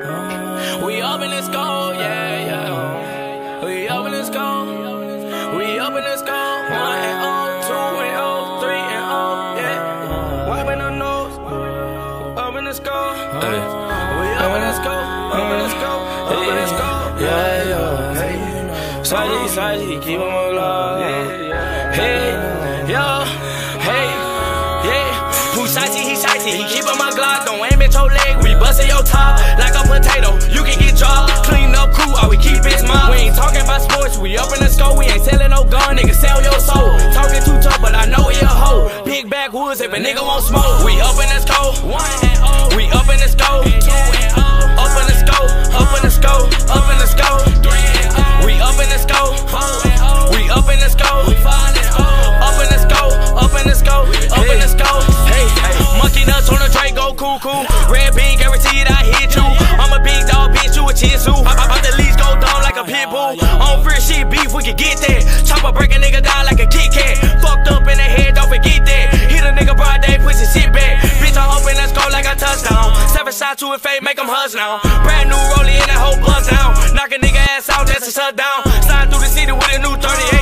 Mm-hmm. We up in this go, yeah, yeah. We up in this go. We up in this go. One and oh, two and oh, three and oh, yeah. Wiping our nose. Up in this go. We up in this go. Up in this go. Up in this go. Yeah, yeah. Hey. Side, side, keep them alive. Hey, yo, at your leg. We bustin' your top like a potato. You can get dropped. Clean up crew. All we keep is mine. We ain't talking about sports. We up in the score. We ain't selling no gun. Nigga, sell your soul. Talking too tough, but I know he a hoe. Big backwoods if a nigga won't smoke. We up in the score. One and oh. We up in the score. Two and oh. Get that. Chopper break a nigga down like a Kit Kat. Fucked up in the head, don't forget that. Hit a nigga broad day, pussy shit back. Bitch, I'm hoping let's go like a touchdown. Seven shot to a fade, make him huzz now. Brand new rollie in that whole blunt down. Knock a nigga ass out, that's a shutdown. Slide through the city with a new 38.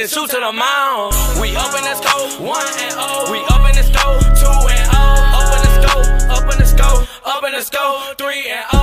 And shoot to the mound. We up in the scope, one and oh. We up in the scope, two and oh. Up in the scope, up in the scope, up in the scope, three and oh.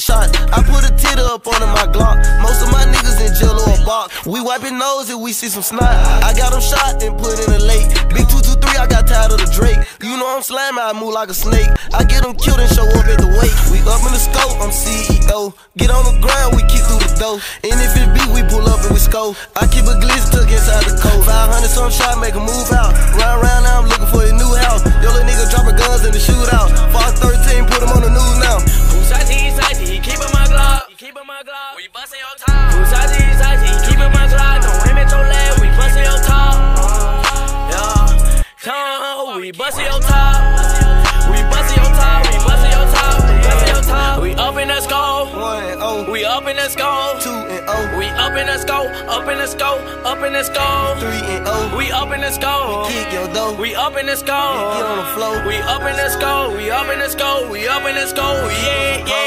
Shot. I put a tit up under my Glock. Most of my niggas in jail or a box. We wiping nose if we see some snot. I got them shot and put in a lake. Big 223, I got tired of the Drake. You know I'm slamming, I move like a snake. I get them killed and show up at the wake. We up in the scope, I'm CEO. Get on the ground, we kick through the door. And if it be, we pull up and we score. I keep a glitch tuck inside the coat. 500 some shot, make a move out. Your top. We bustin' your top. We bustin' your top. We bustin' your top. We up in the scope. One and oh, We up in the scope. two and oh, We up in the scope. Up in the scope. Up in the scope. three and oh. We up in the scope. Kick your dough. We up in the scope. Get on the floor. We up in the scope. We up in the scope. We up in the scope. Yeah, yeah.